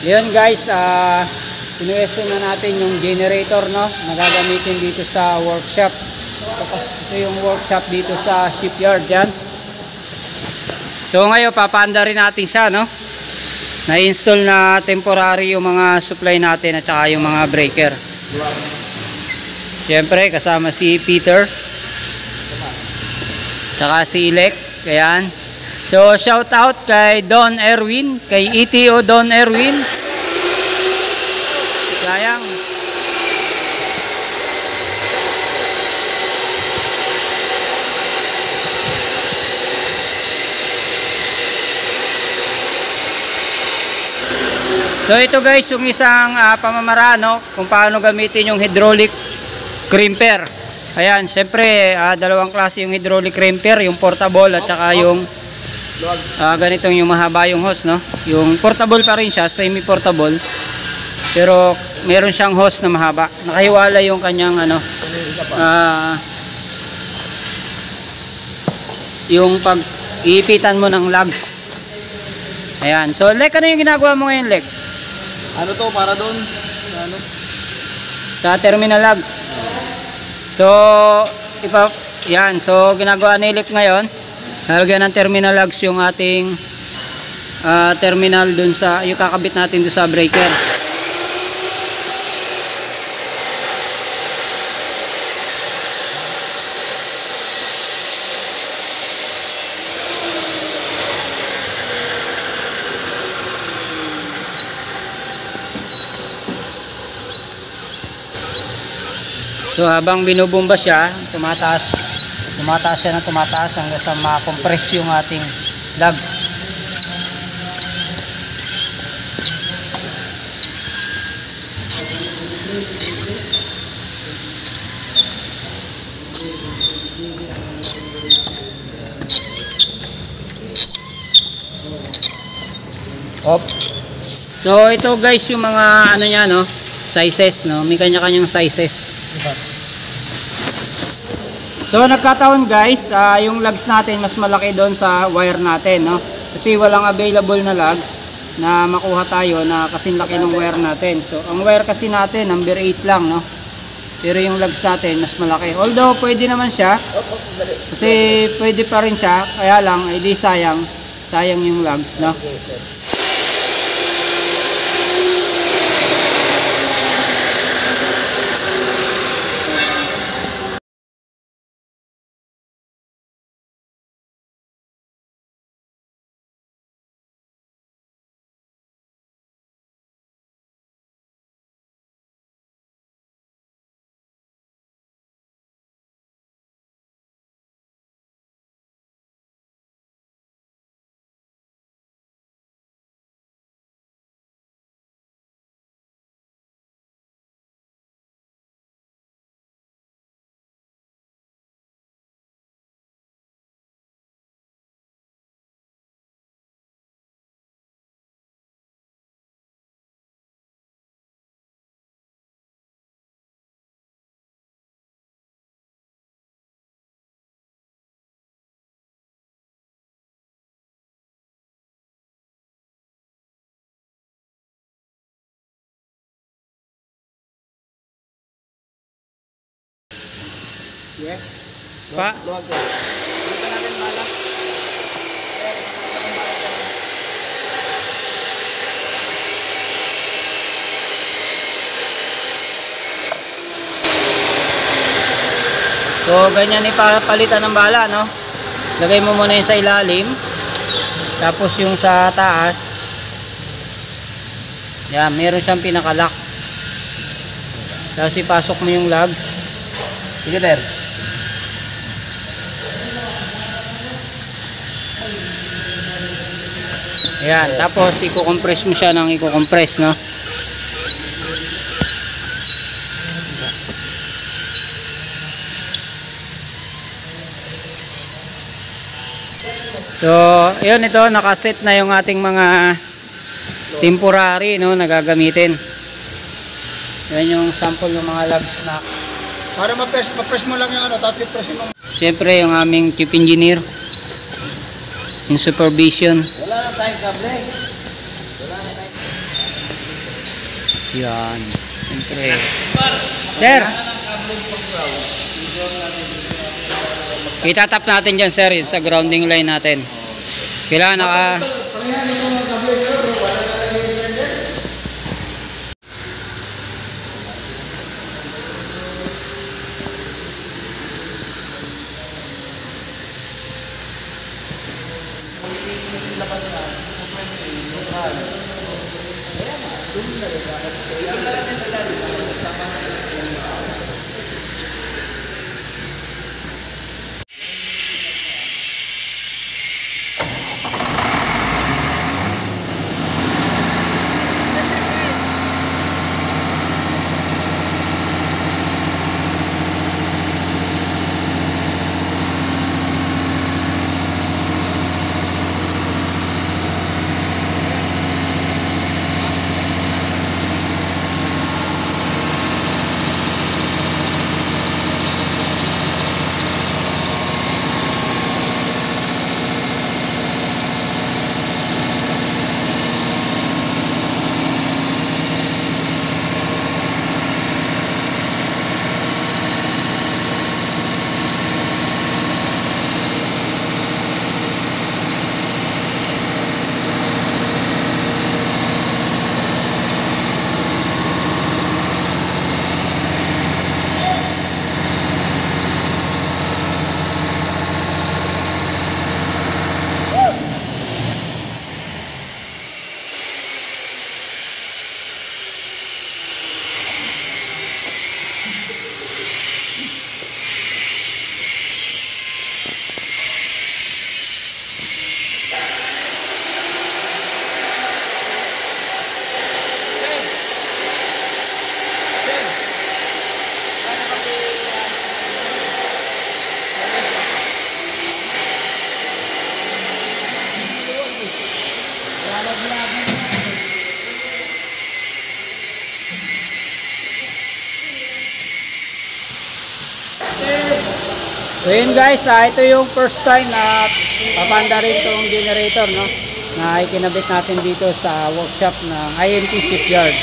Yun guys, ah sinuwestiyon na natin yung generator no, na gagamitin dito sa workshop. Ito yung workshop dito sa shipyard yan. So ngayon papaanda rin natin siya no. Na-install na temporary yung mga supply natin at saka yung mga breaker. Siyempre kasama si Peter. Tsaka si Ilek. Ayan. So shout out kay Don Erwin, kay ETO Don Erwin. Sayang. So ito guys yung isang uh, pamamaraan no, kung paano gamitin yung hydraulic crimper. Ayan, syempre uh, dalawang klase yung hydraulic crimper, yung portable at saka yung uh, ganitong yung mahaba yung hose no. Yung portable pa rin siya, semi-portable. Pero meron siyang hose na mahaba. Nakahiwala yung kanyang ano uh, yung pag iipitan mo ng lugs. Ayan. So, Lek, ano yung ginagawa mo ngayon, Lek? Ano to para doon? Ano? Sa terminal lugs. So, ipa, yan. So, ginagawa ni Lek ngayon. Lalagyan ng terminal lugs yung ating uh, terminal dun sa, yung kakabit natin dun sa breaker. So habang binubumba siya, tumataas, tumataas siya ng tumataas hanggang sa ma-compress yung ating lugs. Op. So ito guys yung mga ano niya no, sizes no, may kanya-kanyang sizes. So nagkataon guys, uh, yung lugs natin mas malaki doon sa wire natin, no? Kasi walang available na lugs na makuha tayo na kasing laki ng wire natin. So ang wire kasi natin number 8 lang, no? Pero yung lugs natin mas malaki. Although pwede naman siya. Kasi pwede pa rin siya, kaya lang ay di sayang, sayang yung lugs, no? Yeah. Pa, Luwag ko. Dito natin malak. So, ganyan ipapalitan ng bala, no? Lagay mo muna yung sa ilalim. Tapos yung sa taas. Yan, meron siyang pinakalock. Tapos ipasok mo yung lugs. Sige, Ter. Ayan, tapos i-compress mo siya ng i-compress, no? So, yun ito, nakaset na yung ating mga temporary, no, nagagamitin. Yan yung sample ng mga labs na Para ma-press, ma-press mo lang yung ano, tapos i-press mo. Siyempre, yung aming chief engineer in supervision. Wala na tayong kable. Yan. Siyempre. Sir. Itatap natin dyan sir sa grounding line natin. Kailangan naka... labas na, kung pwede, lokal. Kaya nga, doon na rin. Ito na rin sa lalo. Tama na rin. So yun guys, ah, ito yung first time na papanda rin tong generator no, na ikinabit natin dito sa workshop ng IMT Shipyard.